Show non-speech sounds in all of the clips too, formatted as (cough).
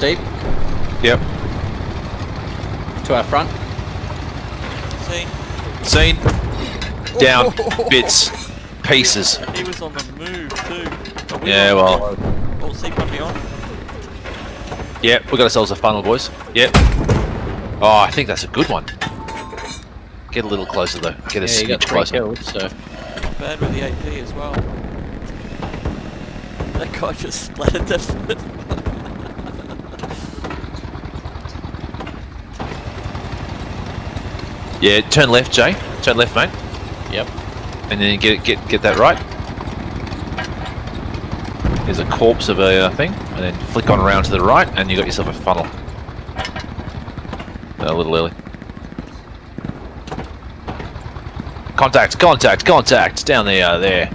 going balls deep. Yep. To our front. Seen. Seen. Down. (laughs) Bits. Pieces. He was on the move too. We Yeah, on- well. Oh, C one beyond. Yep, we got ourselves a funnel, boys. Yep. Oh, I think that's a good one. Get a little closer though. Get a Yeah, you smidge closer. kills, so Not bad with the AP as well. That guy just splattered that. (laughs) Yeah, turn left, Jay. Turn left, mate. yep. And then get get get that right. There's a corpse of a uh, thing, and then flick on around to the right, and you got yourself a funnel. A little early. Contact, contact, contact! Down there, there.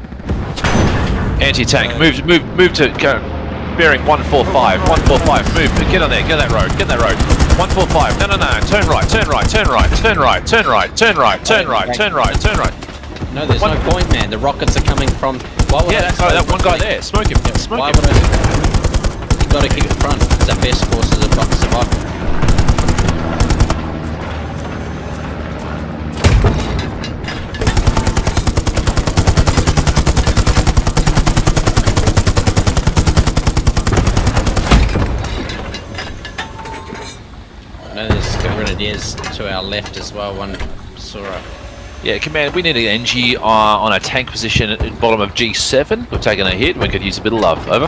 Anti-tank, move, move, move to go. Bearing 145, 145, move, get on there, get on that road, get on that road. 145, no, no, no, turn right, turn right, turn right, turn right, turn right, turn right, turn right, turn right, turn right. No, there's One- no point, man. The rockets are coming from. Why would Yeah, I that's right, that one guy there, smoke him, smoke Why him. would I? You gotta keep it front. It's our best forces of survival. No, there's grenadiers to our left as well. One Sora. Yeah, command, we need an NG uh, on a tank position at the bottom of G7. We've taken a hit, we could use a bit of love. Over.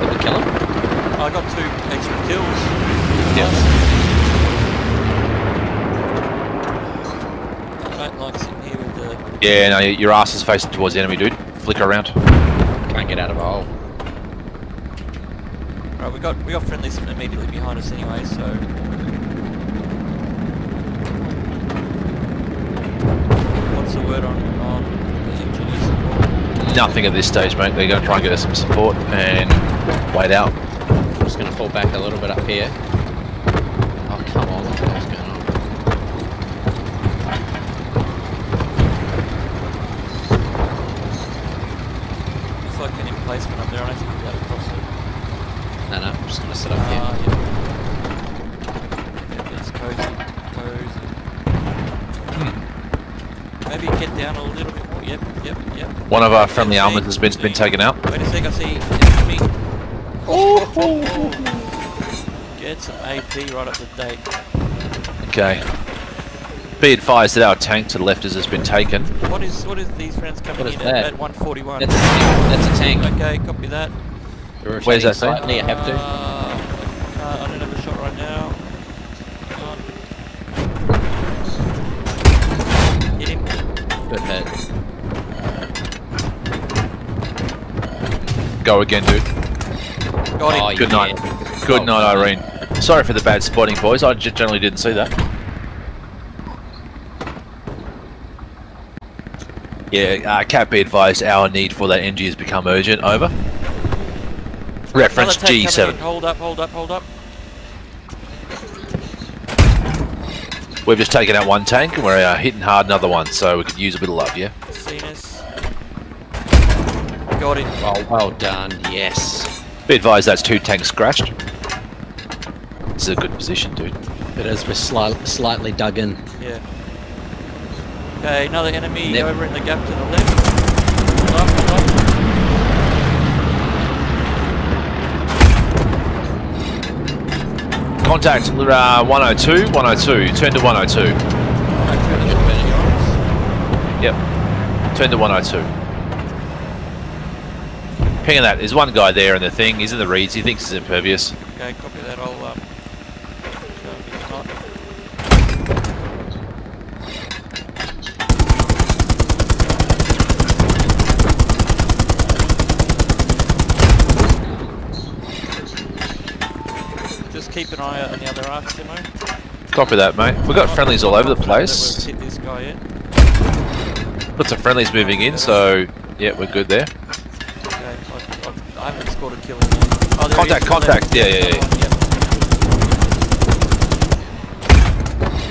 Did we kill him? I got two extra kills. Yes. I don't like sitting here with the. Yeah, no, your ass is facing towards the enemy, dude. Flicker around. Can't get out of a hole. Got we got friendlies immediately behind us anyway, so. What's the word on on the engineer support? Nothing at this stage, mate. They're going to try and get us some support and wait out. I'm just gonna fall back a little bit up here. Oh come on! What the going on? Looks like an emplacement up there. I don't think we'll be able to cross it. No, no. I'm just gonna sit up Ah, here. yeah. Yeah, it's cozy, cozy. Hmm. (clears throat) Maybe get down a little bit more. Yep, yep, yep. One of our friendly Let's armors has been, been taken out. Wait a sec, I see enemy. Oh! Get some AP right up the date. Okay. Be advised that our tank to the left has been taken. What is what is these friends coming What is in that? at, at 141? That's a tank. That's a tank. Okay, copy that. We're Where's that rotating thing? Slightly, I have to. Uh, uh, I don't have a shot right now. Come on. Hit him. Good hit. Go again, dude. Got him. Oh, Good yeah. night. Good Oh, night, Irene. Sorry for the bad spotting, boys. I ge- generally didn't see that. Yeah, uh, Cat be advised, our need for that NG has become urgent. Over. Reference Another tank coming in. G7. Hold up, hold up, hold up. We've just taken out one tank and we're uh, hitting hard another one, so we could use a bit of love, yeah? Seen. Got it. Oh, well done. Yes. Be advised, that's two tanks scratched. This is a good position, dude. But as we're sli slightly dug in. Yeah. Okay, another enemy Yep. over in the gap to the left. Hold up, hold up. Contact uh, 102, 102, turn to 102. I turn a little bit of yours. Yep. Turn to 102. Pinging that. There's one guy there in the thing. He's in the reeds. He thinks he's impervious. Okay, copy that. I'll um. show him it's not. Just keep an eye out on the other arcs, Demo. Copy that, mate. We've got friendlies all over the place. Hit this guy yet. Got some friendlies moving in, so yeah, we're good there. Okay, I, I, I haven't scored a kill in. Oh, Contact, is, to the contact. left. Yeah, yeah, yeah.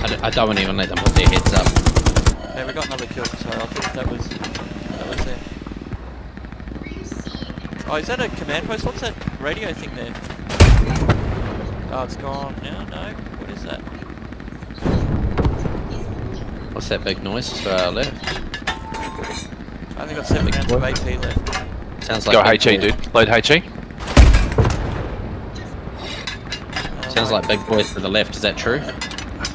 I don't, I don't want to even let them put their heads up. yep. Yeah, we got another kill, so I think that was that was it. Oh, is that a command post? What's that radio thing there? Oh, it's gone now. No. What is that? What's that big noise to our left? I think I've got seven Big rounds of. AP left. Sounds like Go big HE, dude. Load HE. Sounds like big boys to the left. Is that true?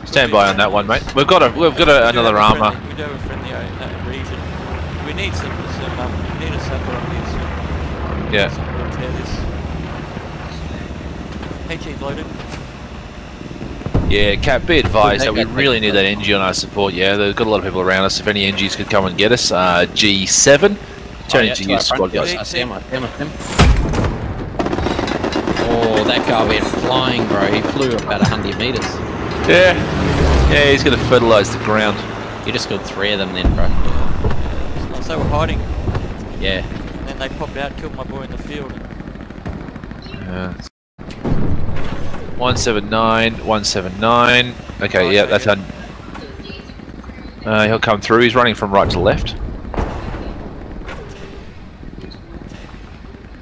Stand by on that one, mate. We've got a we've got a, We another have a armor. friendly- We do have a friendly uh, in that region. We need some, some um, we need a sapper on this. Yeah. Some to repair this. HE loaded. Yeah, Cap, be advised that we really need that. that NG on our support. Yeah, there's got a lot of people around us. If any NGs could come and get us, uh, G7. Oh, Turning yeah, to to you, our front, squad guys. I see him. I see him. I see him. Oh, that guy went flying, bro. He flew about 100 meters. Yeah, yeah, he's gonna fertilise the ground. You just killed three of them then, bro. Yeah, yeah. So they were hiding, Yeah. and then they popped out, killed my boy in the field. Yeah. 179, 179. Okay, yeah, that's un- uh, he'll come through. He's running from right to left.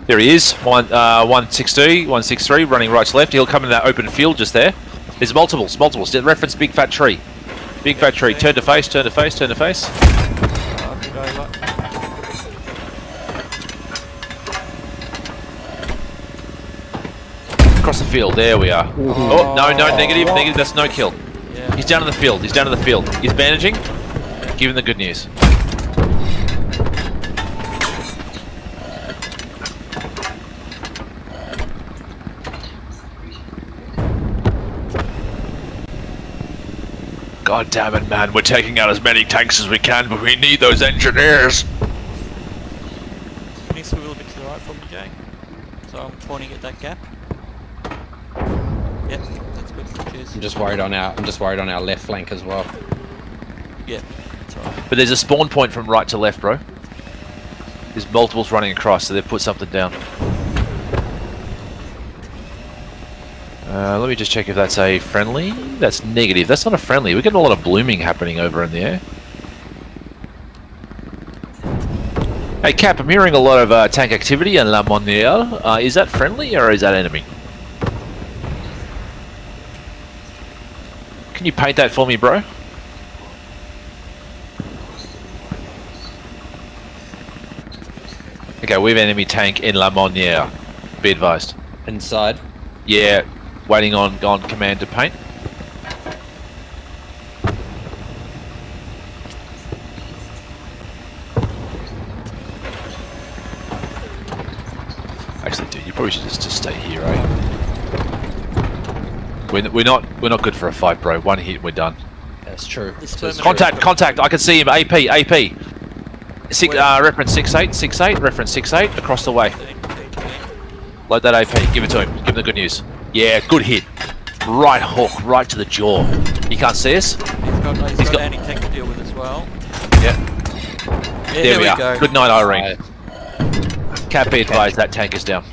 There he is. One, uh, 160, 163, running right to left. He'll come in that open field just there. There's multiples, multiples. Reference big fat tree. Big fat tree. Turn to face, turn to face, turn to face. Uh, good over. Across the field. There we are. Oh, no, no, negative, negative. That's no kill. Yeah. He's down in the field. He's down in the field. He's bandaging. Give him the good news. God damn it, man. We're taking out as many tanks as we can, but we need those engineers. Can you swivel a bit to the right from me, Jay? So I'm pointing at that gap. Yep, that's good. Cheers. I'm just worried on our. I'm just worried on our left flank as well. Yeah, that's alright. But there's a spawn point from right to left, bro. There's multiples running across, so they've put something down. Uh, let me just check if that's a friendly. That's negative. That's not a friendly. We're getting a lot of blooming happening over in the air. Hey Cap, I'm hearing a lot of uh, tank activity in La Mondiale. Uh, is that friendly or is that enemy? Can you paint that for me, bro? Okay, we have enemy tank in La Monniere. Be advised. Inside. Yeah, waiting on on command to paint. Actually, dude, you probably should just, just stay here, eh? We're, we're not we're not good for a fight, bro. One hit, we're done. That's true. This It is permanent- true. Contact, contact. I can see him. AP, AP. Six, Where? uh, reference six eight, six eight. Reference six eight across the way. 13, 13. Load that AP. Give it to him. Give him the good news. Yeah, good hit. Right hook, right to the jaw. He can't see us. He's got, he's He's got, got- anti-tank to deal with as well. Yeah. Yeah, There, there, we, we are. go. Good night, Irene. Right. Cap be advised that tank is down.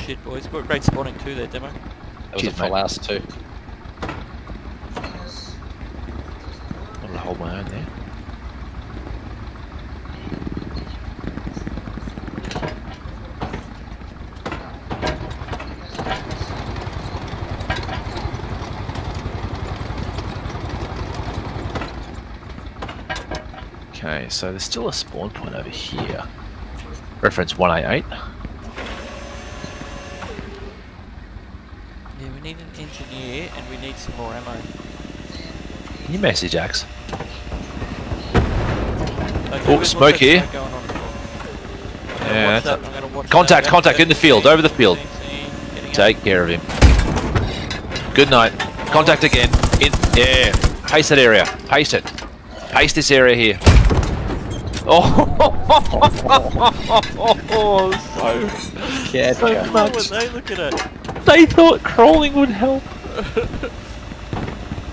Shit, boys. Great spotting too there, demo. That was Cheers, a full mate. house too. I'm gonna hold my own there. Okay, so there's still a spawn point over here. Reference 188. Yeah, we need an engineer and we need some more ammo. Can you message Axe? Okay, Oh, smoke here. smoke going on for? I'm gonna Yeah, watch that's that, I'm gonna watch Contact, that. contact, in the field, over the field. Seen, seen, getting out. Take care of him. Good night. Contact oh. again. In yeah. Paste that area. Paste it. Paste this area here. Oh, (laughs) so, so What much. was they looking at? They thought crawling would help. (laughs)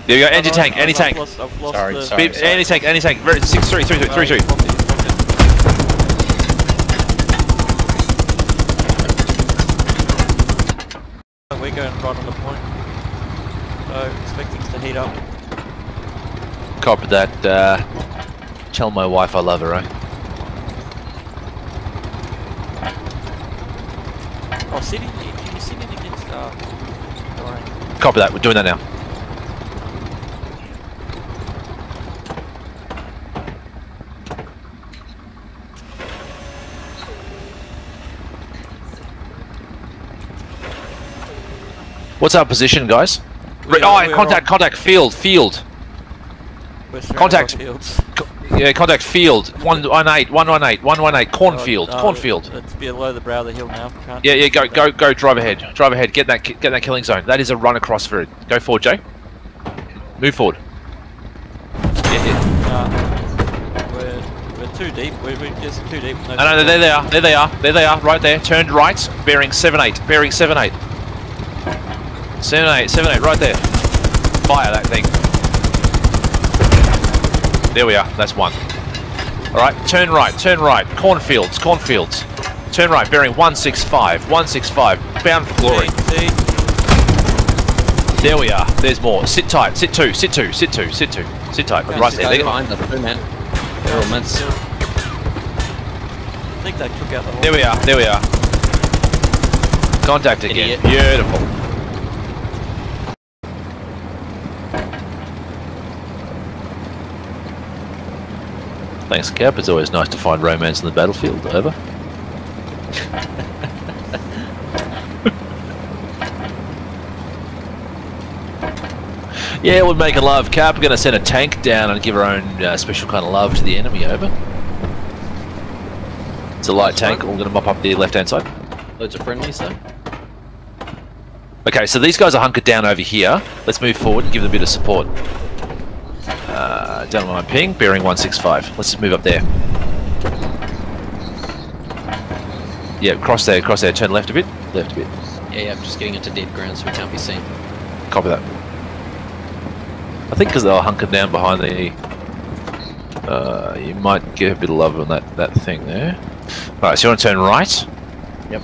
There you go. Anti tank. I've- Anti I've tank. lost- I've lost Sorry, the- sorry. Anti tank. Anti tank. Six three three three three three. Dropped it, dropped it. We're going right on the point. So, expect things to heat up. Copy that. Uh, tell my wife I love her. Eh? Oh, sitting. He, he was sitting against. Uh, Dorian. Copy that. We're doing that now. What's our position, guys? We oh, are contact, contact, field, field. Contact. Fields. Co- yeah, contact field. 118, 118, 118, cornfield, Oh, no, cornfield. It's below the brow of the hill now. Can't Yeah, yeah, go, go, go, drive ahead. Drive ahead. Get that, get that killing zone. That is a run across for it. Go forward, Jay. Move forward. Yeah, yeah. Uh, we're, we're too deep. We're, we're just too deep. No, no, there they are. There they are. There they are. Right there. Turned right. Bearing 7-8. Bearing 7-8. 7-8. 7-8. Right there. Fire that thing. There we are. That's one. Alright. Turn right. Turn right. Cornfields. Cornfields. Turn right. Bearing 165. 165. Bound for glory. See, see, There we are. There's more. Sit tight. Sit two. Sit two. Sit two. Sit two. Sit tight. Yeah, Right there. Guys They- behind us too, man. They're all mints. I think they took out the. There we are. There we are. Contact again. Idiot. Beautiful. Thanks, Cap. It's always nice to find romance in the battlefield. Over. yeah, we're making love. Cap, we're going to send a tank down and give our own uh, special kind of love to the enemy. Over. It's a light tank. We're going to mop up the left-hand side. Loads of friendlies though. Okay, so these guys are hunkered down over here. Let's move forward and give them a bit of support. Uh, down on my ping, bearing 165. Let's just move up there. Yeah, cross there, cross there. Turn left a bit. Left a bit. Yeah, yeah, I'm just getting into dead ground so we can't be seen. Copy that. I think because they were hunkered down behind the... Uh, you might get a bit of love on that, that thing there. Alright, so you want to turn right? Yep.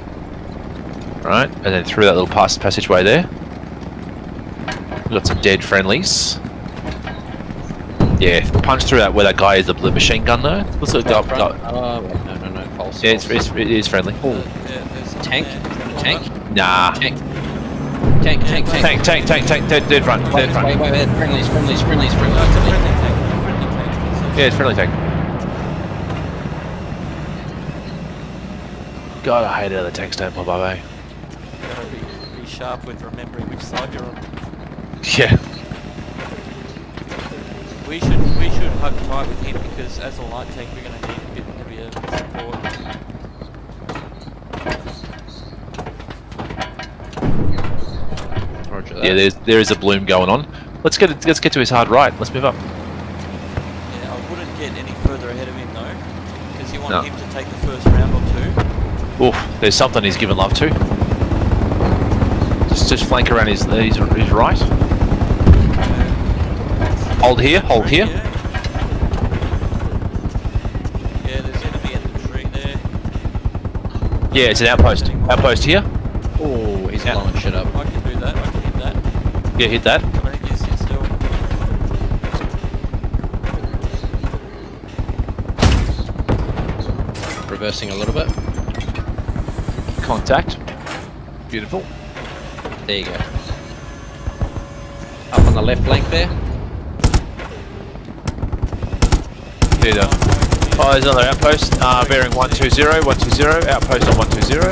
Right, and then through that little pass passageway there. We've got some dead friendlies. Yeah, punch through that where that guy is, the, the machine gun though. Let's look up. No. Oh, no, no, no, false. Yeah, it's, it's, it is friendly. Yeah, there's Tank? there. Tank? Nah. Tank. Tank, tank, tank. Tank, tank, tank, tank, dead, dead front, Wait, dead front. wait, wait, wait, friendlies, friendlies, friendlies, No, friendlies. friendly tank. Friendly tank. Yeah, it's friendly tank. God, I hate it. The tanks don't pop up, eh? Gotta be, be sharp with remembering which side you're on. Yeah. We should we should hug tight with him because as a light tank we're gonna need a bit heavier support. Roger that. Yeah, there's there is a bloom going on. Let's get let's get to his hard right. Let's move up. Yeah, I wouldn't get any further ahead of him though, because you want No. him to take the first round or two. Oof, there's something he's given love to. Just just flank around his his, his right. Hold here, hold here. Yeah. Yeah, there's enemy at the tree there. Yeah, it's an outpost. Outpost here. Oh, he's Yeah. blowing shit up. I can do that. I can hit that. Yeah, hit that. But I need to sit still. Reversing a little bit. Contact. Beautiful. There you go. Up on the left flank there. You go. Oh, there's another outpost. Uh, bearing 120, 120. Outpost on 120.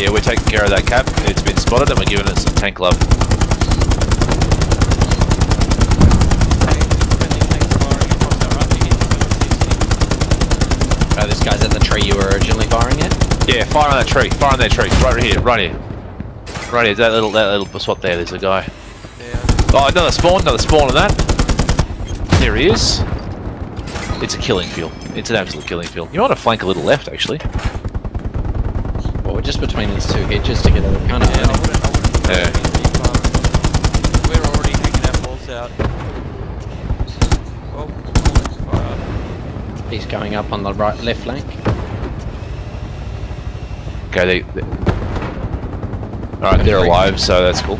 Yeah, we're taking care of that cap. It's been spotted and we're giving it some tank love. Friendly tanks firing across our right here. Oh, this guy's at the tree you were originally firing at. Yeah, fire on that tree. Fire on that tree. Right here. Right here. Right here. That little that little spot there. There's a guy. Yeah, Oh, another spawn. Another spawn of that. There he is. It's a killing field. It's an absolute killing field. You want to flank a little left, actually. Well, we're just between these two hedges together. We're kind of yeah, I wouldn't, I wouldn't Yeah. any deep, um, We're already hanging our balls out. Well, fire. He's going up on the right, left flank. Okay, they. they... All right, they're alive, so that's cool.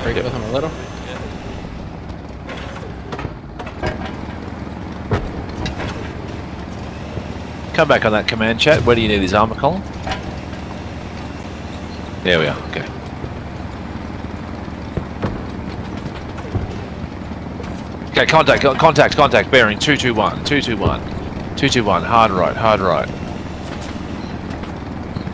Yeah. Break it with him a little. Come back on that command chat. Where do you need his armor column? There we are. Okay. Okay, contact, contact, contact, bearing 221, 221, 221, hard right, hard right.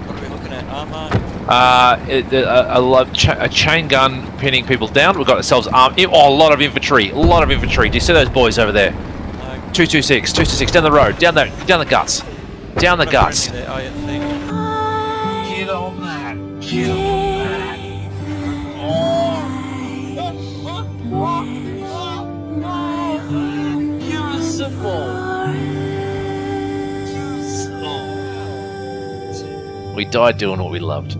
What are we looking at? Armor. Uh, it, a, a, a chain gun pinning people down. We've got ourselves arm. Oh, a lot of infantry, a lot of infantry. Do you see those boys over there? No. 226, 226, down the road, down the, down the guts, down the guts. there. Get on that, get on that. We died doing what we loved.